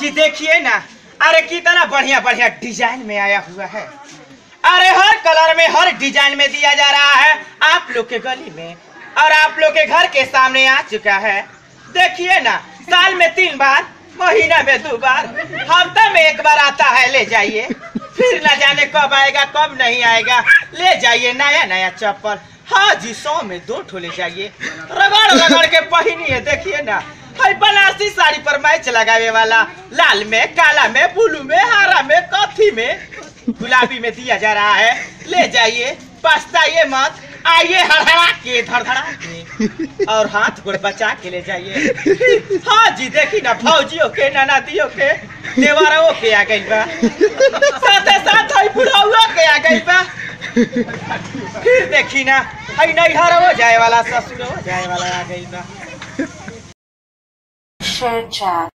जी देखिए ना, अरे कितना बढ़िया बढ़िया डिज़ाइन में आया हुआ है। अरे हर कलर में, हर डिज़ाइन में दिया जा रहा है। आप लोग के गली में और आप लोग के घर के सामने आ चुका है। देखिए ना, साल में तीन बार, महीना में दो बार, हफ़्ता में एक बार आता है, ले जाइए। फिर न जाने कब आएगा, कब नहीं आएगा। ले जाइए नया नया चप्पल। हाँ जी, सौ में दो ठो ले जाइए। रगड़ रगड़ के पहनिए, देखिए ना। बनारसी साड़ी पर मैच लगावे वाला। लाल में, काला में, ब्लू में, हरा में कथी में। गुलाबी में दिया जा रहा है। ले जाइए, पछताइए मत। आइए हड़हड़ा के धड़धड़ा के। और हाथ गोड़ बचा के ले जाइए। हाँ जी, देखी ना फौजियों के ननदियों के देवरों के आ गई बा। साथे साथ है बुढ़ाओ के आ गई बा। फिर देखी ना है नैहर हो जाए वाला, ससुर हो जाए वाला आ गई बा। Churchill uh,